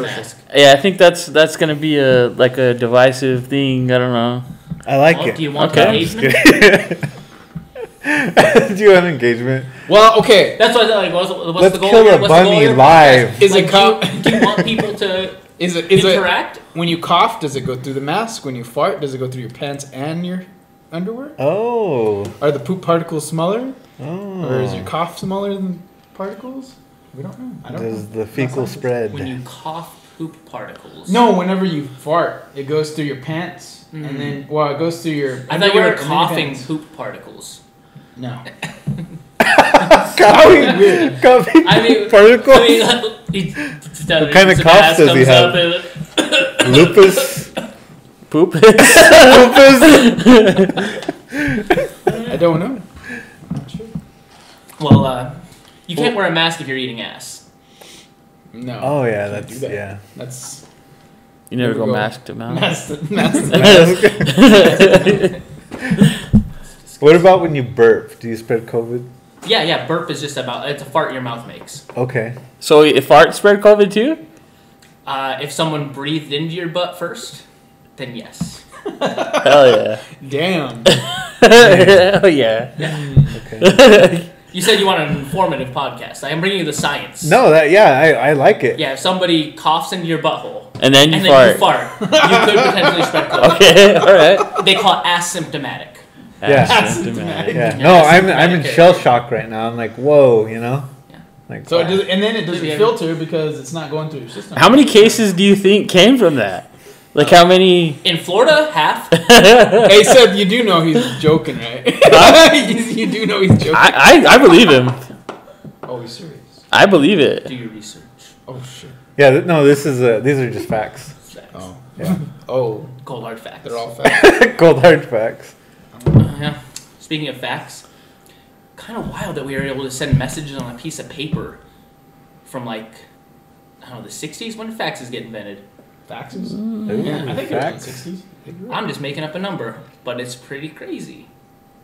mask. Yeah, I think that's that's gonna be a like a divisive thing. I don't know. I like Well, it. do you want Okay. engagement? do you want engagement? Well, okay. That's what like what's, what's Let's the goal? kill here? a What's bunny here? live. Is Like, it co- do, you, do you want people to Is it is it interact? when you cough? Does it go through the mask? When you fart, does it go through your pants and your underwear? Oh. Are the poop particles smaller, Oh. or is your cough smaller than particles? We don't know. I don't Does know. the fecal spread? When you cough poop particles. No, whenever you fart, it goes through your pants, Mhm. and then well, it goes through your. I thought you were and then your coughing poop particles. No. Coughing, weird. coughing I mean, particles. I mean, he, What kind of cough does he have? Lupus. Poop. Lupus. I don't know. I'm not sure. well, uh, you can't wear a mask if you're eating ass. No. Oh yeah, that's do that. yeah. That's you never go we go. mask to mouth. mask. mask. what about when you burp? Do you spread COVID? Yeah, yeah. Burp is just about it's a fart your mouth makes. Okay. so if fart spread COVID too? Uh, if someone breathed into your butt first, then yes. Hell yeah. Damn. Hell yeah. Okay. You said you want an informative podcast. I am bringing you the science. No, that yeah, I, I like it. Yeah, if somebody coughs into your butthole And then you and fart. then you fart, you could potentially spread COVID. Okay, all right. They call it asymptomatic. Yeah. Asymptomatic. Yeah. Yeah, No, I'm I'm in shell shock right now. I'm like, whoa, you know. Yeah. Like So it wow. does, and then it doesn't filter because it's not going through your system. How many cases do you think came from that? Like how many? In Florida, half. Hey, Seth, you do know he's joking, right? you, you do know he's joking. I, I, I believe him. oh, he's serious. I believe it. Do your research. Oh shit. Yeah, th- no, this is uh, these are just facts. Facts. Oh. Yeah. Oh, Cold hard facts. they're all facts. Cold hard facts. Uh, yeah. Speaking of facts, kind of wild that we were able to send messages on a piece of paper from like I don't know the '60s when faxes get invented. Faxes? Ooh, Yeah, I think it was facts. in the sixties. I'm just making up a number, but it's pretty crazy.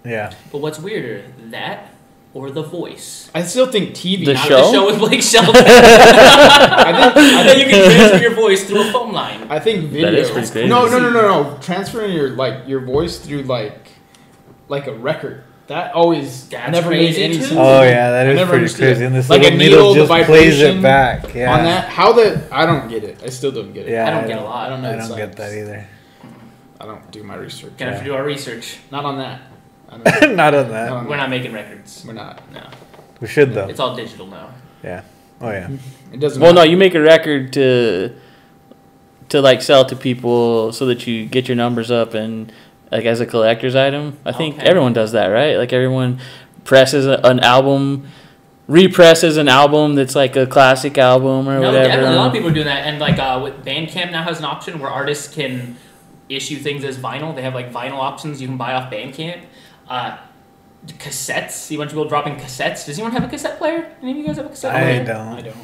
Yeah. But what's weirder, that or the voice? I still think TV. The Not show? the show with Blake Shelton. I think. I that you can transfer your voice through a phone line. I think video. That is pretty crazy. No, no, no, no, no. Transferring your like your voice through like like a record. That always That's never crazy made any too. sense. Oh yeah, that I is never pretty understood. crazy. And this Like a little needle, needle the just plays it back. Yeah. On that, how the I don't get it. I still don't get it. Yeah. I don't get a lot. I don't know I don't get that either. I don't do my research. Gonna have to do our research. Not on that. Don't on that. No. We're not making records. We're not. No, We should though. it's all digital now. Yeah. Oh yeah. It doesn't. Well, no, you make a record to to like sell to people so that you get your numbers up and like as a collector's item. I think Okay. everyone does that, right? Like everyone presses a, an album, represses an album that's like a classic album or No, whatever. definitely. A lot of people are doing that, and like uh, with Bandcamp now has an option where artists can issue things as vinyl. They have like vinyl options you can buy off Bandcamp. Uh, cassettes. See a bunch of people dropping cassettes. Does anyone have a cassette player? Any of you guys have a cassette player? I don't. I don't.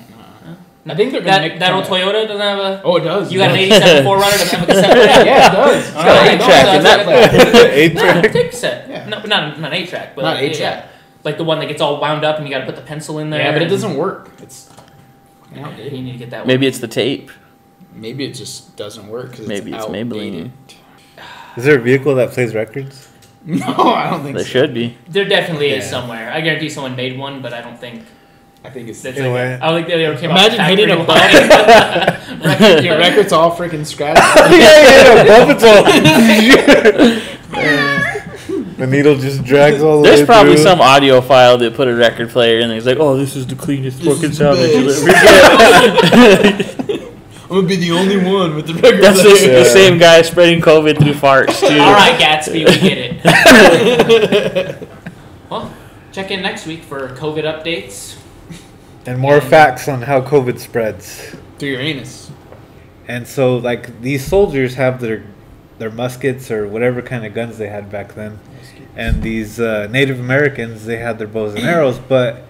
Know. I think they're gonna That make that old kinda- Toyota doesn't have a. Oh, it does. You got an It '87 4Runner doesn't have a cassette player. yeah, it does. All right, eight track, so and that's that- Eight No, track. take cassette. Yeah. No, but not not eight track, but Not like, eight track. like the one that gets all wound up and you got to put the pencil in there. Yeah, but it doesn't work. It's Yeah, you need to get that. one. Maybe it's the tape. maybe it just doesn't work because Maybe it's outdated. Maybelline. Is there a vehicle that plays records? No, I don't think There so. should be. There definitely is somewhere. I guarantee someone made one, but I don't think I think it's. that's In a like. way. I don't think they ever came Imagine out. hitting a button. Record, your record's all freaking scratched. yeah, yeah, yeah. Bump it all. the needle just drags all the way. There's way probably through. some audiophile that put a record player in there. He's like, oh, this is the cleanest This fucking sound that you'll ever get. I'm gonna be the only one with the record That's the, player. the same guy spreading COVID through farts, too. All right, Gatsby, we get it. well, check in next week for COVID updates. And more facts on how COVID spreads. Through your anus. And so, like these soldiers have their their muskets or whatever kind of guns they had back then, and these uh, Native Americans they had their bows and arrows. But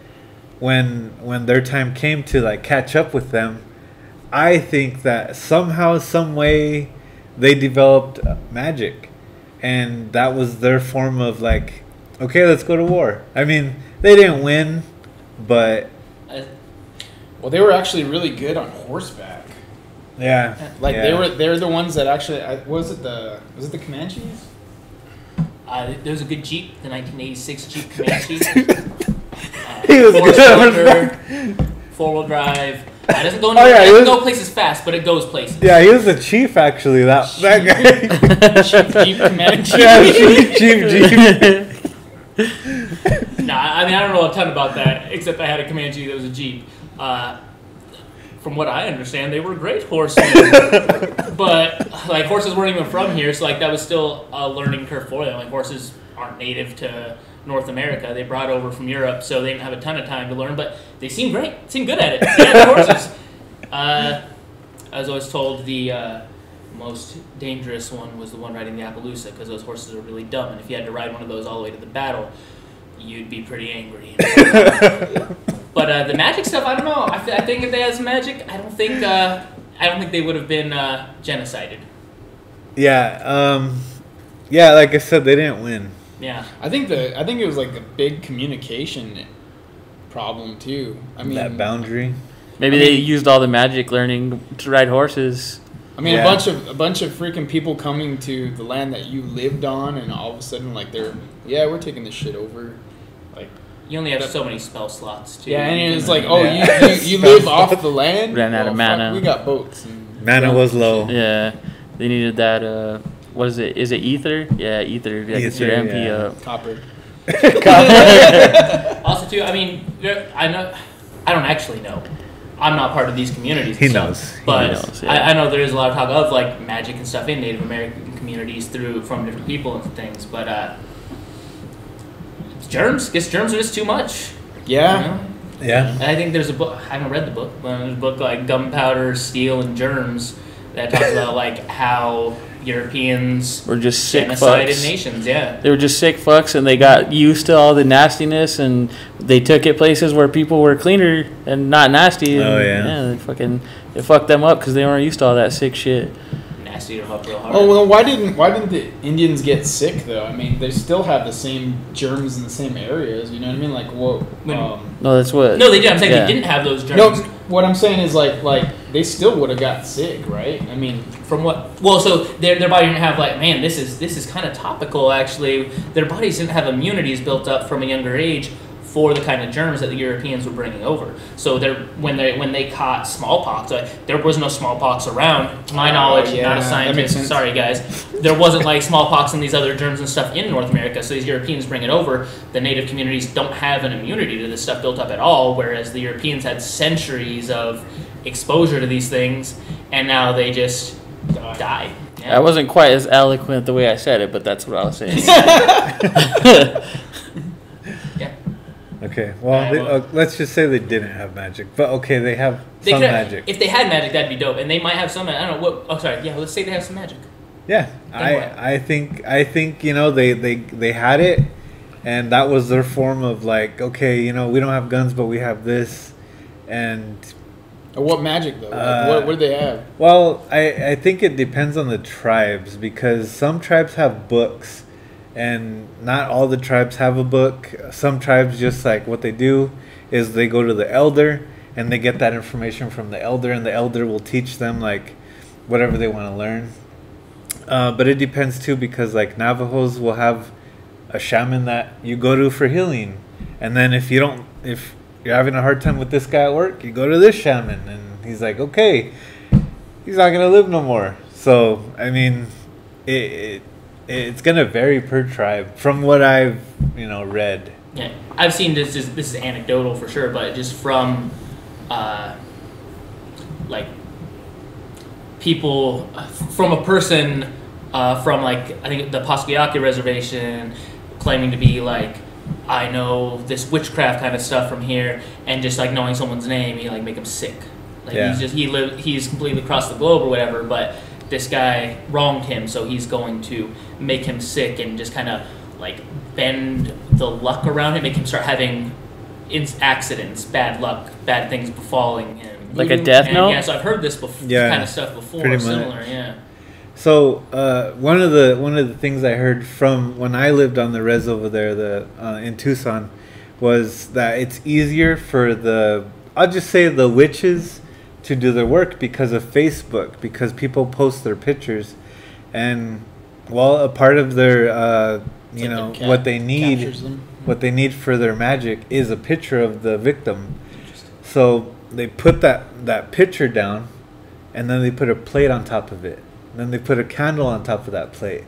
when when their time came to like catch up with them, I think that somehow, some way, they developed magic, and that was their form of like, okay, let's go to war. I mean, they didn't win, but Well, they were actually really good on horseback. Yeah. Like yeah. they were they're the ones that actually I, was it the was it the Comanches? Uh, there was a good Jeep, the 1986 Jeep Comanche. uh, He was four good on cylinder, four wheel drive. Uh, It doesn't go, Oh, yeah, it he doesn't was- go places fast, but it goes places. Yeah, he was the chief actually. That that guy. Jeep, Jeep Comanche. yeah, chief, chief, chief. Nah, I mean, I don't know a ton about that, except I had a Comanche that was a Jeep. Uh, from what I understand, they were great horses. but, like, horses weren't even from here, so, like, that was still a learning curve for them. Like, horses aren't native to North America. They brought over from Europe, so they didn't have a ton of time to learn, but they seemed great. Seemed good at it. They had horses. Uh, I was always told the uh, most dangerous one was the one riding the Appaloosa because those horses are really dumb, and if you had to ride one of those all the way to the battle, you'd be pretty angry. but uh, the magic stuff, I don't know. I, th- I think if they had some magic, I don't think uh, I don't think they would have been uh, genocided. Yeah. Um. Yeah, like I said, they didn't win. Yeah, I think the I think it was like a big communication problem too. I mean, that boundary. Maybe they used all the magic learning to ride horses. I mean, Yeah. a bunch of a bunch of freaking people coming to the land that you lived on, and all of a sudden, like they're yeah, we're taking this shit over. Like you only have so many spell slots too. yeah, and You it's like, oh, Yeah. you you, you live off the land. Ran out of Well, fuck, mana. We got boats. And Mana was low. Yeah, they needed that. Uh, what is it? Is it ether? Yeah, ether. Yeah, gets your Ether, MP yeah. up. copper. Also, too, I mean, I know, I don't actually know. I'm not part of these communities. He and stuff, knows. He but knows, yeah. I, I know there is a lot of talk of like magic and stuff in Native American communities through from different people and things. But uh, germs, guess germs are just too much. you Yeah. know? Yeah. And I think there's a book. I haven't read the book, but there's a book like Gunpowder, Steel, and Germs that talks about like how Europeans We're just sick genocided fucks. nations. Yeah. They were just sick fucks, and they got used to all the nastiness, and they took it places where people were cleaner and not nasty. And, Oh, yeah. yeah. They fucking it fucked them up because they weren't used to all that sick shit. Nasty them up real hard. Oh well, why didn't why didn't the Indians get sick though? I mean, they still have the same germs in the same areas. You know what I mean? Like what? When- Um, No, that's what. no, they did. I'm saying Yeah. they didn't have those germs. no, what I'm saying is like like they still would have got sick, right? I mean, From what? Well, so their their body didn't have like, man, this is this is kind of topical actually. Their bodies didn't have immunities built up from a younger age for the kind of germs that the Europeans were bringing over. So they're when they when they caught smallpox, like, there was no smallpox around. To my Oh, knowledge, yeah, not a that scientist. sense. Sorry, guys. There wasn't like smallpox and these other germs and stuff in North America. So these Europeans bring it over. The native communities don't have an immunity to this stuff built up at all, whereas the Europeans had centuries of exposure to these things, and now they just die. I wasn't quite as eloquent the way I said it, but that's what I was saying. Yeah. Okay. Well, they, uh, let's just say they didn't have magic, but okay, they have They some could magic. If they had magic, that'd be dope, and they might have some. I don't know what. Oh, sorry. Yeah, let's say they have some magic. Yeah, Then I what? I think I think you know they they they had it, and that was their form of like okay you know we don't have guns but we have this, and what magic though? Like, Uh, what, what do they have? well I I think it depends on the tribes because some tribes have books, and not all the tribes have a book. Some tribes just like what they do is they go to the elder and they get that information from the elder, and the elder will teach them like whatever they want to learn. Uh, but it depends too because like Navajos will have a shaman that you go to for healing, and then if you don't, if you're having a hard time with this guy at work, you go to this shaman, and he's like, okay, he's not gonna live no more. So I mean, it, it it's gonna vary per tribe from what I've you know read. Yeah, I've seen this. Is, this is anecdotal for sure, but just from, uh, like, people from a person uh, from like I think the Pascua Yaqui Reservation, claiming to be like, I know this witchcraft kind of stuff from here, and just like knowing someone's name, he like make him sick. Like Yeah. he's just he live he's completely across the globe or whatever, but this guy wronged him, so he's going to make him sick and just kind of like bend the luck around him, make him start having in- accidents, bad luck, bad things befalling him. Like a death and, note? Yeah, so I've heard this before, Yeah, kind of stuff before, pretty similar, much. yeah. So uh, one of the one of the things I heard from when I lived on the res over there, the uh, in Tucson, was that it's easier for the I'll just say the witches to do their work because of Facebook, because people post their pictures, and well, a part of their, uh, you like know, cap- what they need, what they need for their magic is a picture of the victim. So they put that that picture down, and then they put a plate on top of it. And then they put a candle on top of that plate,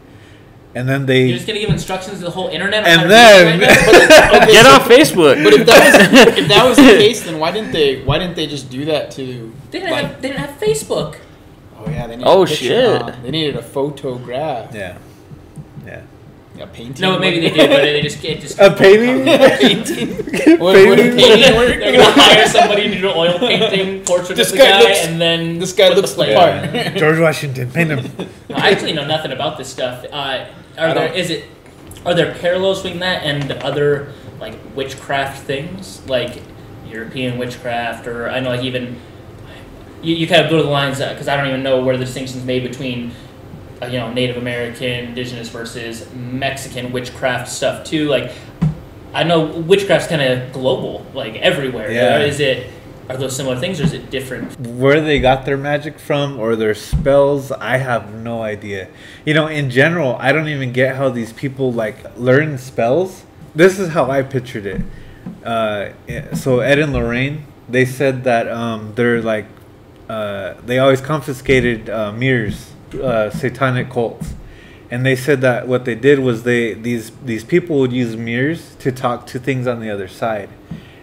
and then they You're just gonna give instructions to the whole internet. And then- right now? Okay, Get so- off Facebook. But if that was if that was the case, then why didn't they why didn't they just do that to They didn't like? have they didn't have Facebook. oh yeah, they needed Oh, a shit. huh? They needed a photograph. yeah, yeah, A painting. No, maybe they did, but they just it just a painting. painting. What- what Painting? a painting work? They're gonna hire somebody to do oil painting portrait This of the guy guy, looks- and then this guy looks the plate. part. Yeah. George Washington, paint him. I actually know nothing about this stuff. Uh, are there it are there parallels between that and other like witchcraft things, like European witchcraft, or I know like even you, you kind of go to the lines because I don't even know where the distinctions made between uh, you know Native American, Indigenous versus Mexican witchcraft stuff too. Like I know witchcraft's kind of global, like everywhere. Yeah. Is it are those similar things or is it different? Where they got their magic from or their spells, I have no idea. You know, in general, I don't even get how these people like learn spells. This is how I pictured it. Uh, so Ed and Lorraine, they said that um, they're like, uh, they always confiscated uh, mirrors, uh, satanic cults, and they said that what they did was they these these people would use mirrors to talk to things on the other side.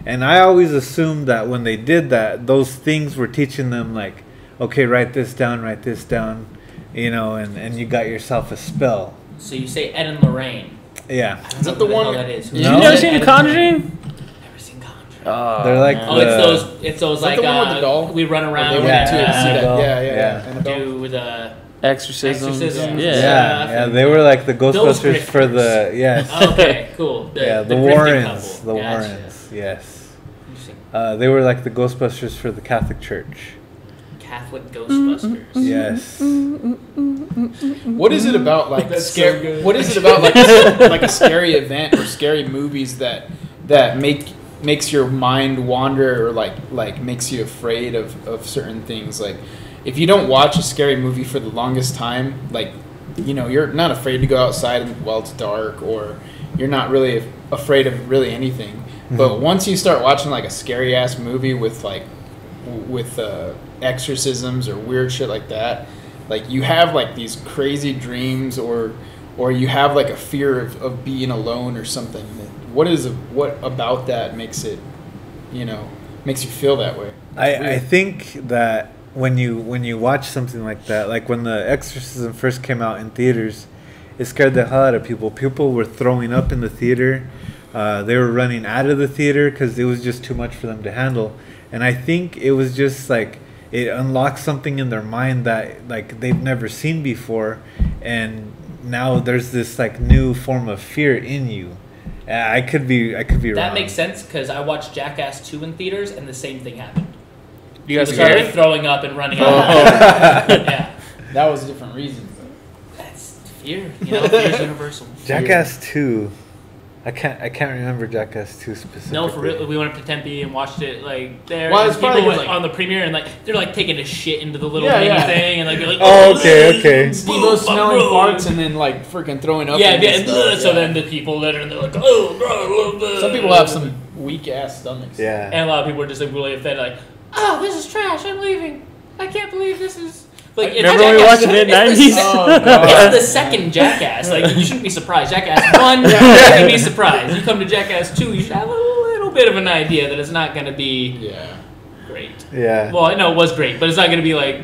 And I always assumed that when they did that, those things were teaching them like, okay, write this down, write this down, you know, and, and you got yourself a spell. So you say Ed and Lorraine. Yeah. Is that the who hell one- that is? Who No. You is never seen The and Conjuring? Never seen Conjuring. Oh, They're like man. Oh, it's those. It's those like the one with uh, the doll? we run around. they and, went to see uh, that. Annabelle. Yeah, yeah, Yeah. yeah. Annabelle. do the Exorcisms. Exorcisms. Yeah. Yeah, Yeah. yeah, they were like the Ghostbusters for the yes, okay, cool. The, yeah, the, grifting Warrens, the Gotcha. Warrens, yes. Interesting. Uh, they were like the Ghostbusters for the Catholic Church. Catholic Ghostbusters. Yes. What is it about like That's scare? so. What is it about like like a scary event or scary movies that that make makes your mind wander or like like makes you afraid of of certain things? Like if you don't watch a scary movie for the longest time, like you know you're not afraid to go outside while it's dark or you're not really afraid of really anything. But once you start watching like a scary ass movie with like w- with uh, exorcisms or weird shit like that, like you have like these crazy dreams or or you have like a fear of, of being alone or something. What is what about that makes it, you know, makes you feel that way? I, I think that when you when you watch something like that, like when the Exorcism first came out in theaters, it scared the hell out of people. People were throwing up in the theater. Uh, they were running out of the theater because it was just too much for them to handle. And I think it was just like it unlocked something in their mind that like they've never seen before, and now there's this like new form of fear in you. I could be I could be wrong. That makes sense because I watched Jackass 2 in theaters and the same thing happened. You guys People started scared? throwing up and running Oh. yeah. That was a different reason. That's fear. You know, fear's universal. Jackass two. I can't. I can't remember Jackass two specifically. No, for real. We went up to Tempe and watched it like there. Well, and it's probably people went like- on the premiere and like they're like taking a shit into the little Yeah, mini yeah. thing and like, they're like Oh, okay, okay. Steve Boom, smelling boom. farts and then like freaking throwing up. Yeah, and yeah, and stuff, so yeah. then the people that are in there like, oh, bro, I love this. some people have some weak ass stomachs. Yeah. And a lot of people are just like really offended, like, oh, this is trash. I'm leaving. I can't believe this is. Like, it's Remember when we watched the mid-90s? Oh, God. It's the second Jackass. Like you shouldn't be surprised. Jackass one, you shouldn't be surprised. You come to Jackass two, you should have a little bit of an idea that it's not going to be Yeah. great. Yeah. Well, no, it was great, but it's not going to be like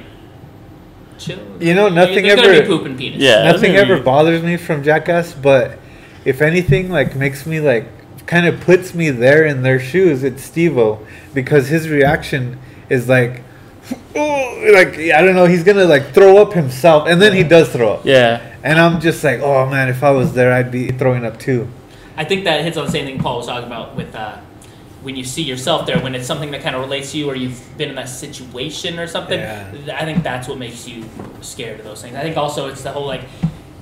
chill. You know, nothing There's gonna ever- be poop and penis. Yeah. Nothing maybe- ever bothers me from Jackass, but if anything, like makes me like kind of puts me there in their shoes. It's Steve-O because his reaction is like, oh, like I don't know. He's gonna like throw up himself, and then he does throw up. Yeah. And I'm just like, oh man, if I was there, I'd be throwing up too. I think that hits on the same thing Paul was talking about with uh, when you see yourself there, when it's something that kind of relates to you, or you've been in that situation or something. Yeah. I think that's what makes you scared of those things. I think also it's the whole like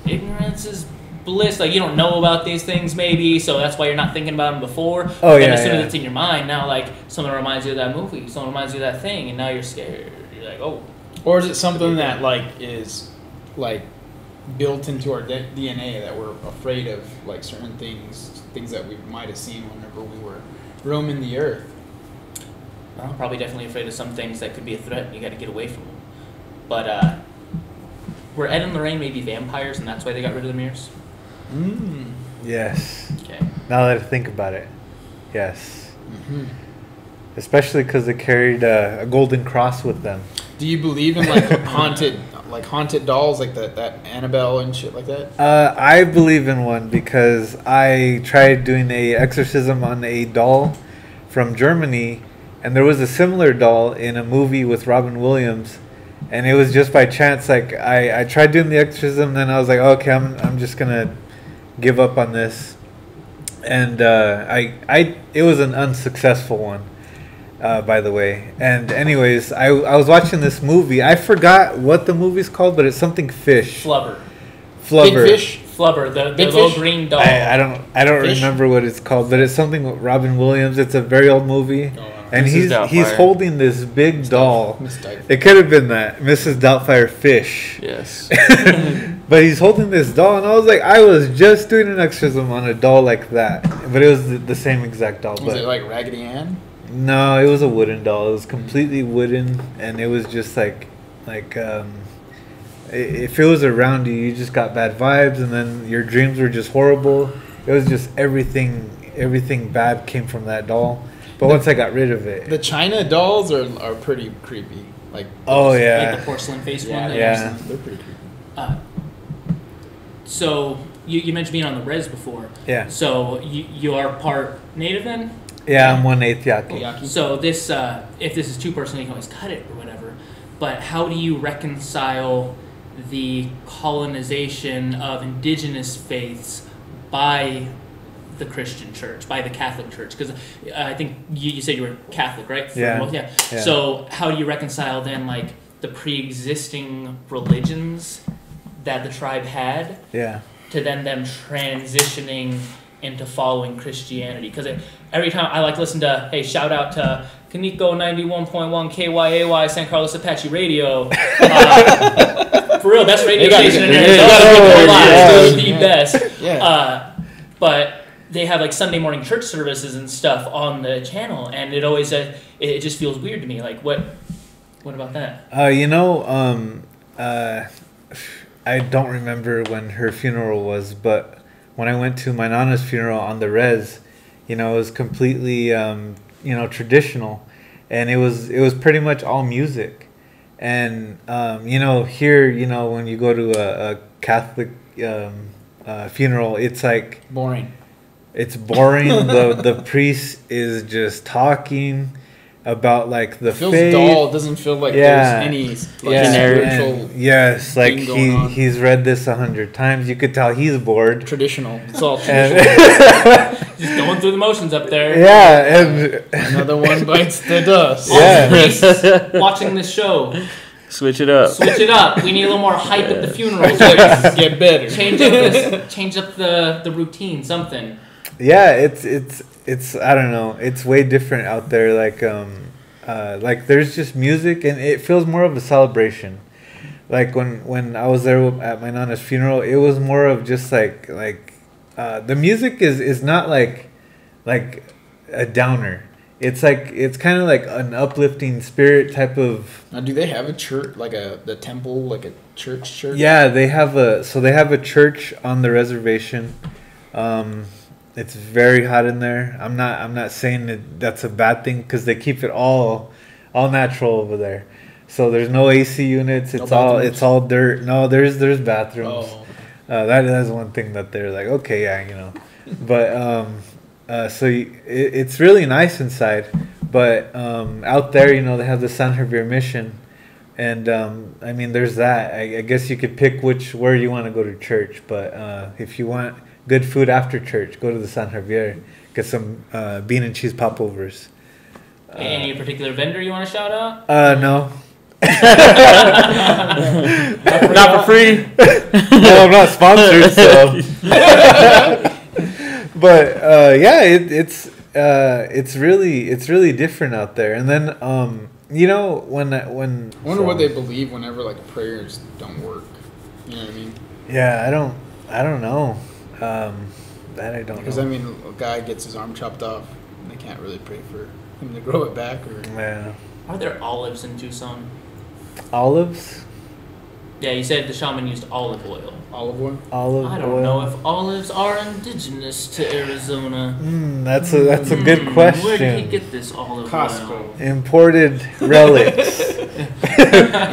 ignorance is bliss. Like you don't know about these things maybe, so that's why you're not thinking about them before. Oh, and yeah, as soon yeah. as it's in your mind, now like someone reminds you of that movie, someone reminds you of that thing, and now you're scared. You're like, oh, Or is it something that like is like built into our de- DNA that we're afraid of like certain things, things that we might have seen whenever we were roaming the earth? I'm probably definitely afraid of some things that could be a threat. and You got to get away from them. But uh, were Ed and Lorraine maybe vampires, and that's why they got rid of the mirrors? Mm. Yes. Okay. Now that I think about it, yes. hmm Especially because they carried uh, a golden cross with them. Do you believe in like haunted, like haunted dolls, like that that Annabelle and shit like that? Uh, I believe in one because I tried doing a exorcism on a doll from Germany, and there was a similar doll in a movie with Robin Williams, and it was just by chance. Like I, I tried doing the exorcism, then I was like, okay, I'm I'm just gonna give up on this, and uh, I I it was an unsuccessful one. Uh, by the way, and anyways, I, I was watching this movie. I forgot what the movie's called, but it's something fish. Flubber. Flubber. Big fish. Flubber, the, the Big little fish? green doll. I, I don't I don't Fish? remember what it's called, but it's something with Robin Williams. It's a very old movie, and Mrs. he's he's holding this big doll. Miss Dyke. It could have been that Mrs. Doubtfire fish, Yes. but he's holding this doll, and I was like, I was just doing an exorcism on a doll like that, but it was the, the same exact doll. Was But it like Raggedy Ann? no, it was a wooden doll. It was completely wooden, and it was just like, like, um, if it was around you, you just got bad vibes, and then your dreams were just horrible. It was just everything, everything bad came from that doll. But once I got rid of it, The China dolls are, are pretty creepy. Like oh yeah, Like the porcelain face yeah, one. they're, Yeah. they're pretty creepy. Uh, so you, you mentioned being on the res before. yeah, So you, you are part native then? yeah. I'm one eighth Yaqui. Yaki. So this, uh, if this is two person, you can always cut it or whatever. But how do you reconcile the colonization of indigenous faiths by the Christian Church, by the Catholic Church? Because uh, I think you, you said you were Catholic, right? For Yeah. most- yeah. Yeah. So how do you reconcile then, like the pre-existing religions that the tribe had? Yeah, to then them transitioning into following Christianity. Because every time I like listen to, hey, shout out to Kaniko 91.1 KYAY San Carlos Apache Radio. Uh, for real, best radio station in get- Arizona. you gotta No get- lies, yeah. dude, the best. Yeah. Uh, but they have like Sunday morning church services and stuff on the channel, and it always uh, it, it just feels weird to me. Like what? What about that? uh, you know, um, uh, I don't remember when her funeral was, but when I went to my nana's funeral on the res, you know, it was completely, um, you know, traditional, and it was it was pretty much all music, and um, you know, here, you know, when you go to a, a Catholic um, uh, funeral, it's like Boring. it's boring. the The priest is just talking about like the It feels faith. dull. It doesn't feel like Yeah. there's any like, Yeah, spiritual and yes, like thing going he on. he's read this a hundred times. You could tell he's bored. traditional. It's all traditional. Just going through the motions up there. yeah, and Another one bites the dust. Yeah. Watching this show. Switch it up. Switch it up. We need a little more hype at the funerals. Get, get better. change up this, change up the, the routine, something. Yeah, it's it's it's I don't know. It's way different out there. Like um, uh, like there's just music, and it feels more of a celebration. Like when when I was there at my nana's funeral, it was more of just like like uh, the music is is not like like a downer. It's like it's kind of like an uplifting spirit type of Now, do they have a church, like a the temple, like a church church? Yeah, they have a so they have a church on the reservation. Um, it's very hot in there. I'm not I'm not saying that that's a bad thing because they keep it all all natural over there. So there's no AC units. No It's all it's all dirt. No, there's there's bathrooms. Oh, Uh, that is one thing that they're like, okay, yeah, you know, but um, uh, so you, it, it's really nice inside, but um, out there, you know, they have the San Xavier Mission, and um, I mean, there's that. I, I guess you could pick which where you want to go to church, but uh, if you want good food after church, go to the San Xavier, get some uh, bean and cheese popovers. Any particular vendor you want to shout out? Uh, no, Not for free. no, I'm not sponsored, so. but uh, yeah, it, it's uh, it's really it's really different out there. And then um, You know when I- when I wonder what they believe whenever like prayers don't work. You know what I mean? Yeah, I don't. I don't know. Um, that I don't Because. I mean, a guy gets his arm chopped off, and they can't really pray for him to grow it back. Or yeah, Are there olives in Tucson? olives, Yeah, you said the shaman used olive oil. olive oil. olive oil. I don't oil. know if olives are indigenous to Arizona. Mm, that's a that's a good Hmm, question. Where did he get this olive oil? Costco. Imported relics.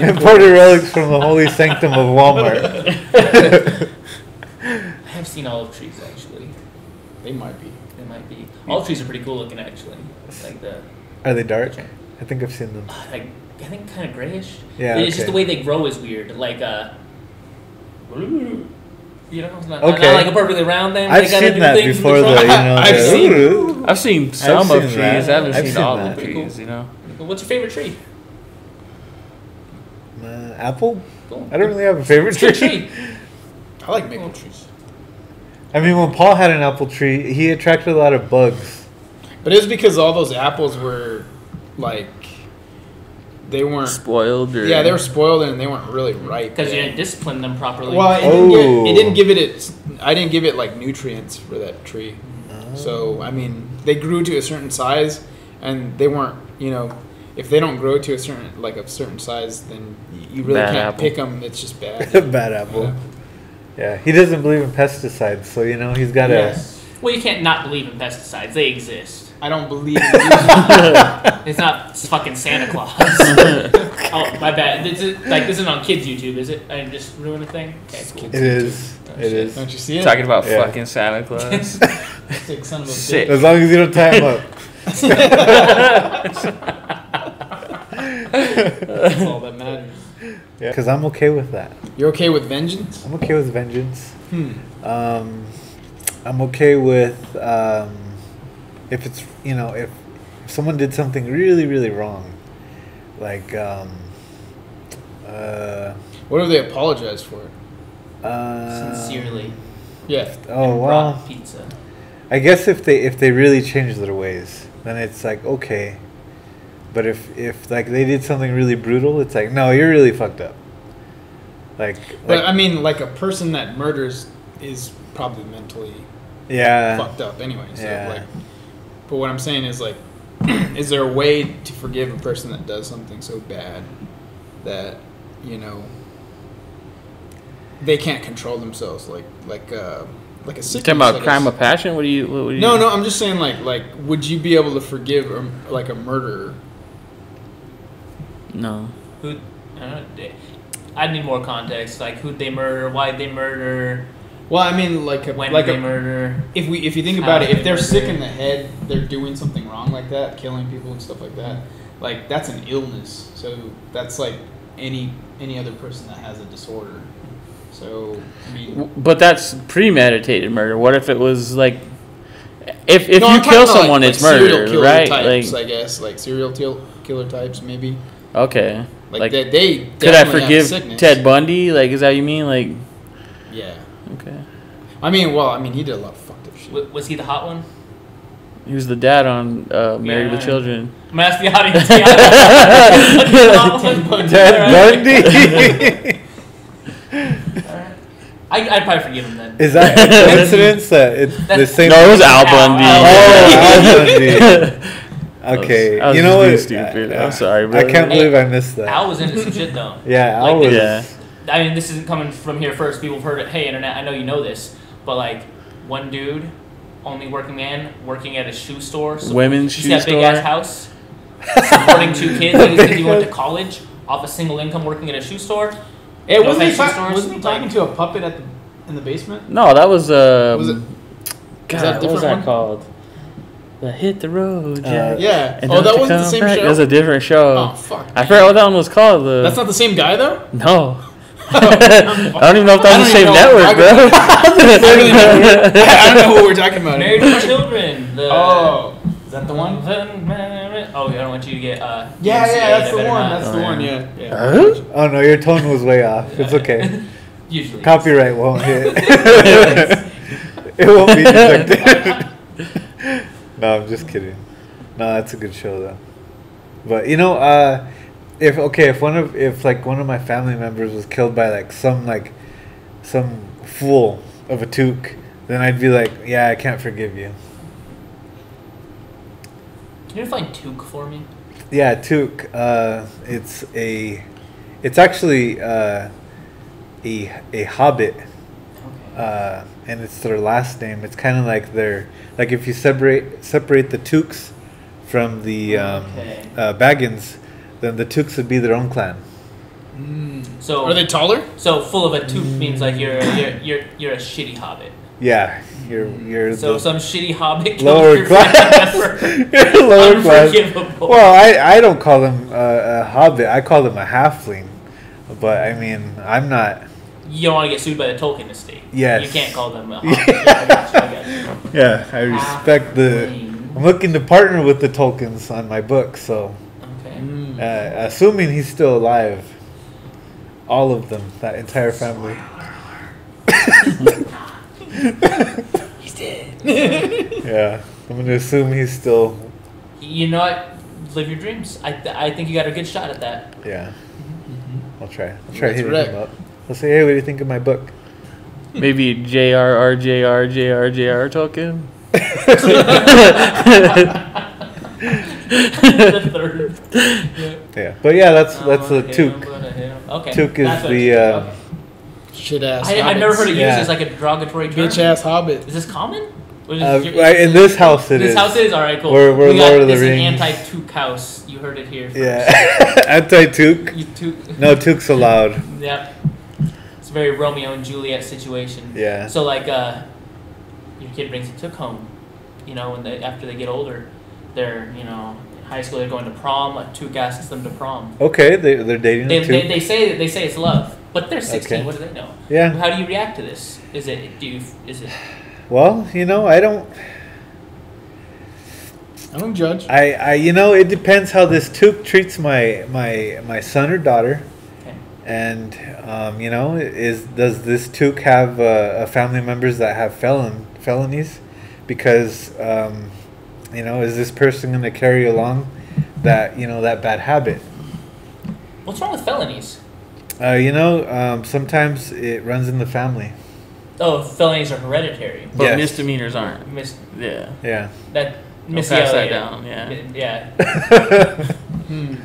Imported relics from the holy sanctum of Walmart. I have seen olive trees actually. They might be. They might be. Olive trees are pretty cool looking actually. Like the, Are they dark? I think I've seen them. uh, like I think kind of grayish. Yeah, It's just the way they grow is weird. Like uh. You know, it's not, Okay. not like a perfectly round thing. I've They seen do that things before, though. You know, I've the- seen- I've seen some seen of trees. that. I haven't I've seen seen all that. the trees. You know. What's your favorite tree? Uh, apple? Cool. I don't really have a favorite It's a good tree. tree. I like maple trees, I mean, when Paul had an apple tree, he attracted a lot of bugs. but it was because all those apples were like they weren't. Spoiled or Yeah, they were spoiled and they weren't really ripe. Because you didn't discipline them properly. Well, it didn't, give, Oh. it didn't oh. give it its. I didn't give it like nutrients for that tree. So I mean, they grew to a certain size, and they weren't. You know, if they don't grow to a certain like a certain size, then you really Bad can't apple. pick them. It's just bad. A bad apple. Yeah. Yeah, he doesn't believe in pesticides, so you know he's got to. Yes. well, you can't not believe in pesticides. They exist. I don't believe. In using- It's not fucking Santa Claus. oh, my bad. This is, like this isn't on kids' YouTube, is it? I didn't just ruin a thing. Okay, cool. It is. Oh, It shit. is. don't you see it? talking about Yeah. fucking Santa Claus. Sick son of a bitch. As long as you don't tie him up. That's all that matters. Yeah, because I'm okay with that. You're okay with vengeance? I'm okay with vengeance. Hmm. Um, I'm okay with um, if it's you know if, if someone did something really really wrong, like um, uh, What if they apologize for it? uh, Sincerely. Yeah. Oh and well, pizza. I guess if they if they really change their ways, then it's like okay. But if if like they did something really brutal, it's like no, you're really fucked up. Like, But like I mean, like a person that murders is probably mentally yeah, fucked up anyway. So yeah. like, but what I'm saying is like, is there a way to forgive a person that does something so bad that you know they can't control themselves? Like like uh like a You sickness. talking about I crime guess. of passion? What do you? What, what do you? No, no, I'm just saying like like would you be able to forgive um, like a murderer? No. Who? I don't know. they- I need more context. Like who'd they murder? Why'd they murder? Well, I mean like a, When like they a, murder? if we if you think about it, if they they're sick in the head, they're doing something wrong like that, killing people and stuff like that. Like that's an illness. So that's like any any other person that has a disorder. So I mean, But that's premeditated murder. What if it was like, if if No, you I'm kill someone, like it's serial murder, killer right? Types, like, I guess like serial til- killer types, maybe. Okay. Like, Like, they, they could I definitely have forgive. Ted Bundy? Like, is that what you mean? Like, Yeah. okay. I mean, well, I mean, he did a lot of fucked up shit. W- was he the hot one? He was the dad on uh, Married Yeah. with Children. I'm gonna ask the audience. The audience. Was he the hot one? Ted Bundy. Alright. I, I'd probably forgive him then. Is that a coincidence that it's the That's- same? No, it was Al Al- Bundy. Oh, Al Bundy. Okay, I was you know just what? being stupid. I- I'm sorry, bro. I can't Hey, believe I missed that. Al was into some shit though. yeah, Al like was. Yeah. I mean, this isn't coming from here first. People have heard it. Hey, internet, I know you know this, but like one dude, only working man, working at a shoe store. So Women's he's shoe got a big ass house, supporting two kids because he went to college off a single income working at a shoe store. It wasn't he, offense to ta- stores, wasn't he talking like- to a puppet at the in the basement? No, that was uh. Was it- God, that what was that one? called? The hit the road, Uh, Yeah. And oh, that wasn't the same back. show. That was a different show. oh fuck. I forgot what that one was called. The That's not the same guy though. no. I don't even know if that was the same don't network, bro. I, really know, I don't know what we're talking about. Married with Children. The, Oh, is that the one? Oh, I don't want you to get. Uh, Yeah, DMCA, yeah, that's the one. not. That's Oh, the yeah. one. Yeah, yeah. Huh? Oh no, your tone was way off. It's okay. Usually. Copyright won't hit. it won't be detected. No, I'm just kidding. No, that's a good show though. But you know, uh, if okay, if one of if like one of my family members was killed by like some like some fool of a Took, then I'd be like, yeah, I can't forgive you. Can you define Took for me? Yeah, Took. Uh, it's a, it's actually uh, a a hobbit, Okay. uh, and it's their last name. It's kind of like their like if you separate separate the Tooks from the um, Okay. uh, Baggins, then the Tooks would be their own clan. So Are they taller? so full of a Took means like you're you're you're you're a shitty hobbit. Yeah, you're you're So the some shitty hobbit lower class. you're lower class. Unforgivable. Well, I, I don't call them uh, a hobbit. I call them a halfling. But I mean, I'm not. You don't want to get sued by the Tolkien estate. Yes. You can't call them a hobbit. Yeah, I you, I. Yeah, I respect the. I'm looking to partner with the Tolkiens on my book, so Okay. Mm. uh, assuming he's still alive, all of them, that entire family. He's dead. Yeah, I'm gonna assume he's still. You know what? Live your dreams. I, th- I think you got a good shot at that. Yeah, I'll try. I'll try That's hitting right. him up. I'll say, hey, what do you think of my book? Maybe JRR, JR, JR, Tolkien. the third. Yeah. Yeah, but yeah, that's I that's wanna a Took. wanna hit him. Okay. Took is the. it's- Uh, okay. Shit ass. I, I've never heard it used Yeah. as like a derogatory term. Bitch ass hobbit. Is this common? Is uh, your- right, in this house, it this is. house is alright. Cool. We're- we're we got, Lord of the this is Rings. anti Took house. You heard it here. First. Yeah, anti Took. You Took. No Tooks allowed. Yep. It's a very Romeo and Juliet situation. Yeah. So like, uh, your kid brings a Took home. You know, when they after they get older, they're you know in high school they're going to prom. Like Took asks them to prom. Okay, they they're dating They, a they, they say they say it's love, but they're sixteen. Okay. What do they know? Yeah. How do you react to this? Is it do you is it Well, you know, I don't. I don't judge. I, I you know it depends how this Took treats my my my son or daughter okay? And um, you know is does this Took have uh, a family members that have felon felonies because um, you know is this person going to carry along that you know that bad habit What's wrong with felonies? uh, you know um, sometimes it runs in the family Oh, felonies are hereditary. But Yes. misdemeanors aren't. Miss Yeah. yeah that Don't Miss pass that down, yeah. Yeah. Hmm.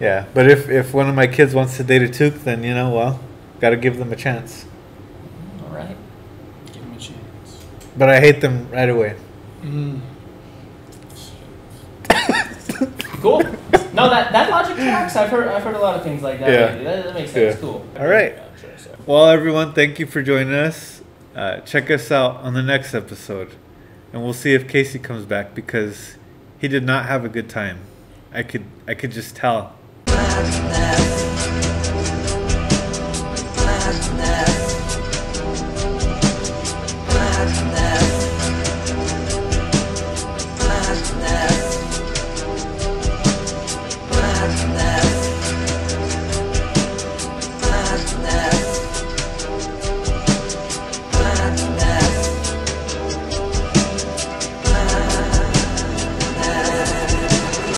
Yeah but if if one of my kids wants to date a Took then you know well got to give them a chance All right. Give them a chance. but I hate them right away Mm. Cool. No, that, that logic tracks. I've heard I've heard a lot of things like that. Yeah. That, that makes sense. Yeah. Cool. All right. Sure, sure. Well, everyone, thank you for joining us. Uh, check us out on the next episode, and we'll see if Casey comes back because he did not have a good time. I could, I could just tell. And that